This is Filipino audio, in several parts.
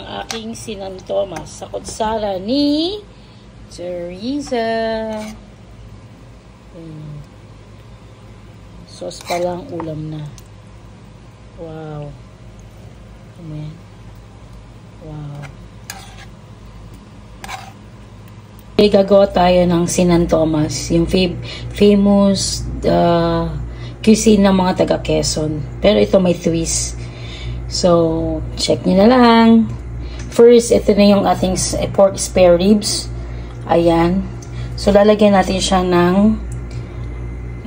ang aking sinantomas sa kutsara ni Teresa. Ayan. Sauce pa lang, ulam na. Wow. Ayan. Wow. Okay, gagawa tayo ng Sinan Thomas, yung fam famous uh, cuisine ng mga taga Quezon. Pero ito may twist. So, check nyo na lang. First, ito na yung ating pork spare ribs. Ayan. So, lalagyan natin siya ng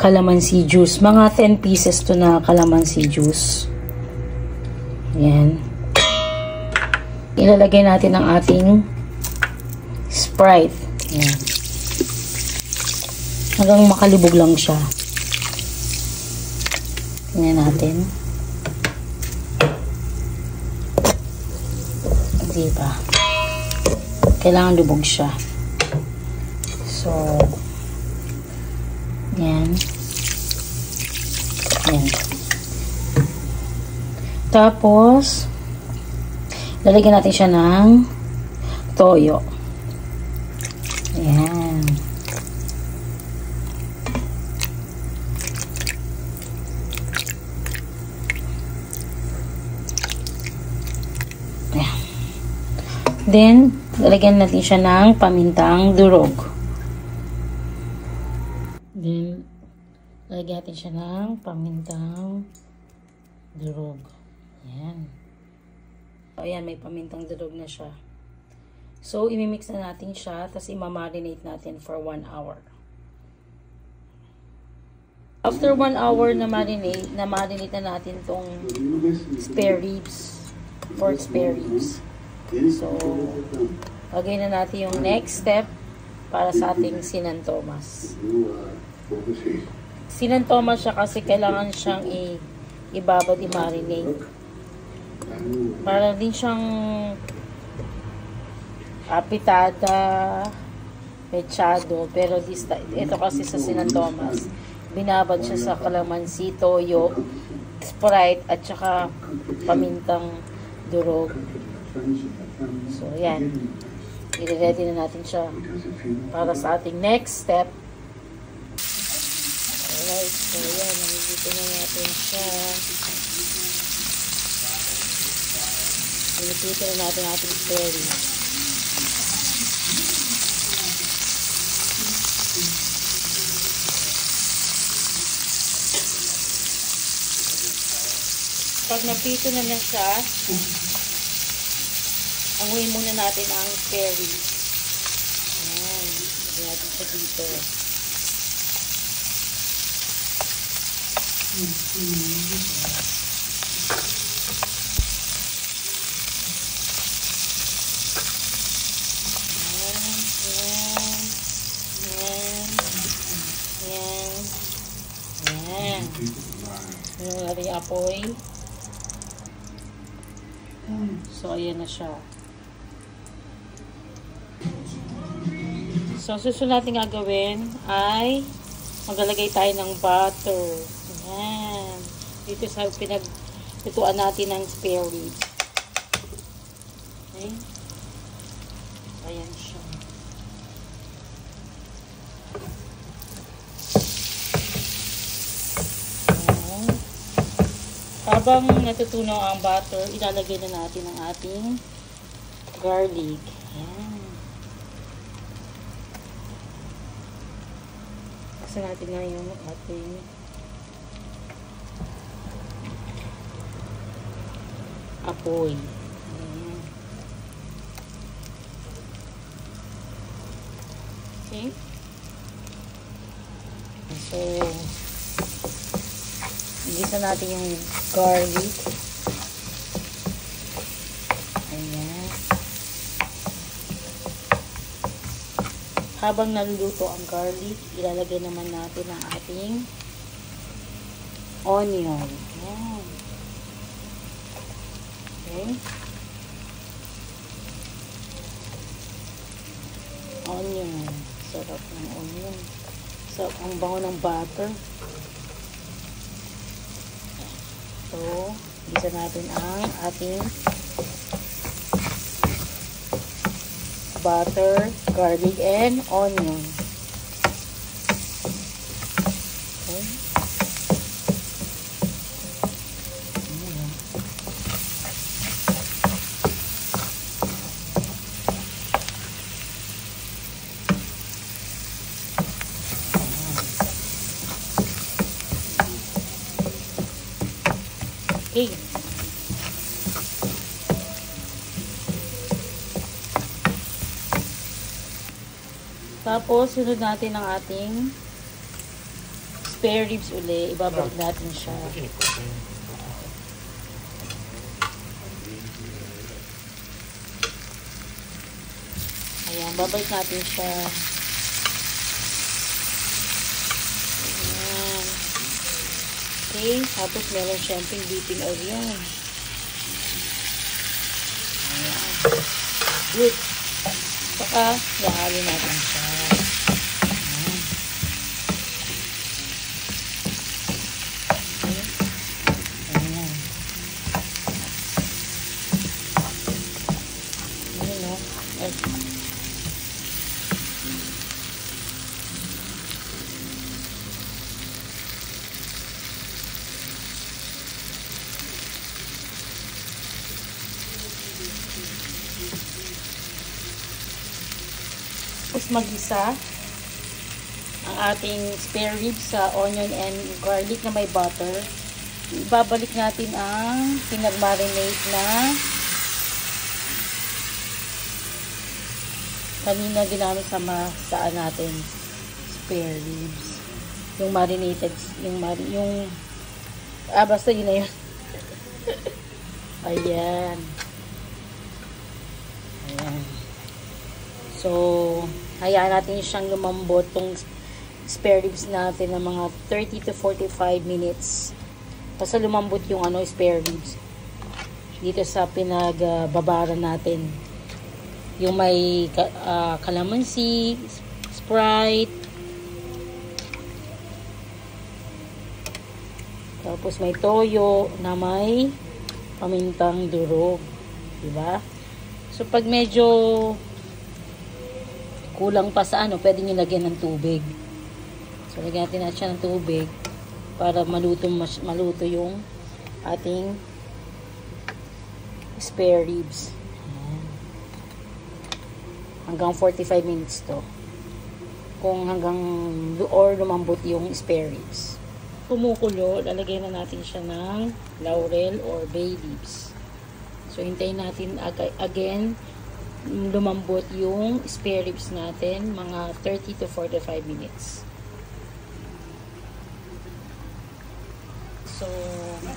calamansi juice. Mga 10 pieces to na calamansi juice. Ayan. Ilalagay natin ang ating Sprite. Ayan. Hanggang makalibog lang siya. Tingnan natin. Hindi ba? Kailangan lubog siya. So, yan. Yan. Tapos, lalagyan natin siya ng toyo. Ayan. Then, lalagyan natin siya ng pamintang durog. Then, lalagyan natin siya ng pamintang durog. Ayan. Ayan, may pamintang durog na siya. So, imimix na natin siya, tapos imamarinate natin for 1 hour. After 1 hour na marinate, na marinate na natin tong spare ribs, pork spare ribs. So, lagay na natin yung next step para sa ating Sinan Thomas. Sinan Thomas siya kasi kailangan siyang i ibabad i-marinate. Para din siyang apitada, mechado, pero this, ito kasi sa Sinan Thomas, binabad siya sa kalamansi, toyo, sprite, at saka pamintang durog. So, yan. I-ready na natin siya para sa ating next step. Alright, so yan, nandito na natin siya. Pinipito na natin ating spare Pag napito na na siya, anguin muna natin ang cherry. Ayan. Lagyan natin siya dito. Ayan. Ayan. Ayan. Ayan. Ayan. Ayan yung apoy. So, ayan na siya. So, susunod natin gagawin ay maglalagay tayo ng butter. Ayan. Dito sa pinagtutuan natin ng spare rib. Okay. Ayan siya. Habang natutunaw ang butter, ilalagay na natin ang ating garlic. Ayan. Kasi natin na yung ating apoy. Ayan. Okay. So, Igisa natin yung garlic. Ayan. Habang naluluto ang garlic, ilalagay naman natin ang ating onion. Ayan. Okay. Onion. Sarap ng onion. Sarap ang bango ng butter. So, isa natin ang ating butter, garlic, and onion. Okay. Okay. Tapos, sunod natin ang ating spare ribs uli. Ibabalik natin siya. Ayan, babalik natin siya. Ayan. Okay, tapos meron syempre beating oil yan. Ayan. Good. Saka, ihalo natin siya. Ayan. Ayan. Ayan o. Ay. Magisa ang ating spare ribs sa onion and garlic na may butter. Ibabalik natin ang pinag-marinate na kanina ginamit sa masaan natin spare ribs. Yung marinated, yung, mari, yung, ah, basta yun na yun. Ayan. Ayan. So, hayaan natin siyang lumambot tong spare ribs natin ng mga 30 to 45 minutes. Basta lumambot yung ano, spare ribs. Dito sa pinagbabaran natin. Yung may uh, calamansi, Sprite, tapos may toyo na may pamintang durog. Diba? So, pag medyo kulang pa sa ano, pwede nyo lagyan ng tubig. So, lagyan natin natin siya ng tubig para maluto, mas, maluto yung ating spare ribs. Hanggang 45 minutes to. Kung hanggang or lumambot yung spare ribs. Kumukulo, lalagyan na natin siya ng laurel or bay leaves. So, hintayin natin ag again lumambot yung spare ribs natin mga 30 to 45 minutes. So,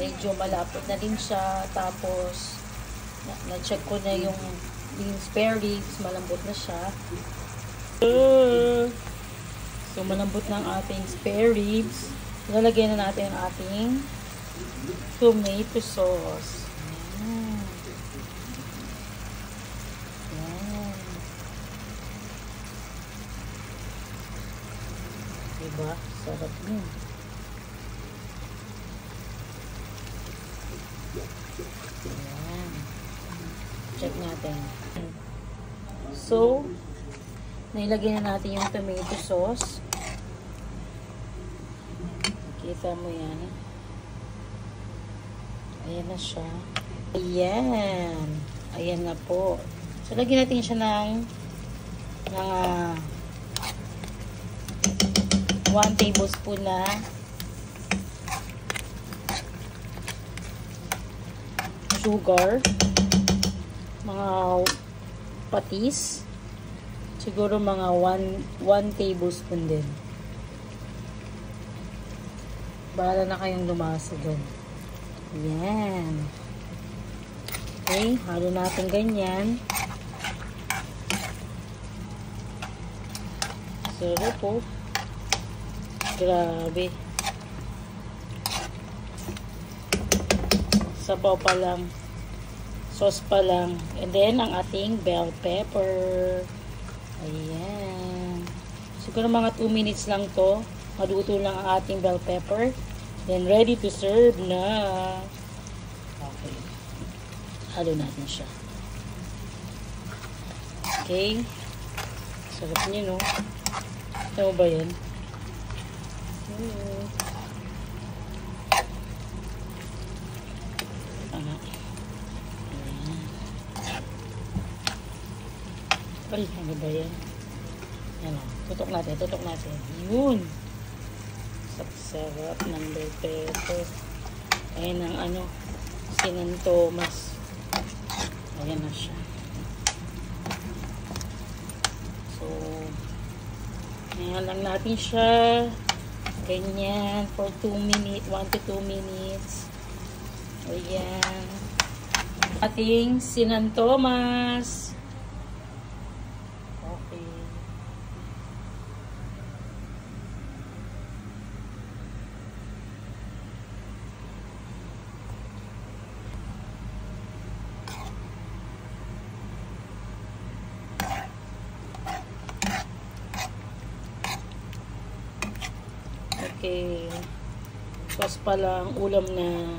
medyo malapot na din siya. Tapos, na-check ko na yung, yung spare ribs. Malambot na siya. So, malambot na ang ating spare ribs. Lalagyan na natin ang ating tomato sauce. Ayan. Diba? Sarap yun. Ayan. Check natin. So, nailagay na natin yung tomato sauce. Kita mo yan. Ayan na siya. Ayan. Ayan na po. So, lagyan natin siya ng ng uh, 1 tablespoon na sugar. Mga patis. Siguro mga 1 1 tablespoon din. Bahala na kayong lumasa dyan. Yan. Okay, halo natin ganyan. Sarap po. Grabe. Sabaw pa lang. Sauce pa lang. And then, ang ating bell pepper. Ayan. Siguro mga 2 minutes lang to. Maluto lang ang ating bell pepper. Then, ready to serve na. Okay. Halo natin siya. Okay. Sarap niya, no? Ito ba yan? Ay, ano ba yan? Ano? Tutok natin, tutok natin. Yun! Sarap ng bepeto. Ayan ang ano, Sinan Thomas. Ayan na siya. So, ayan lang natin siya. Ganyan. For 2 minutes. 1 to 2 minutes. Ayan. Ating Sinan Thomas. Okay. Okay. Tapos pala ang ulam na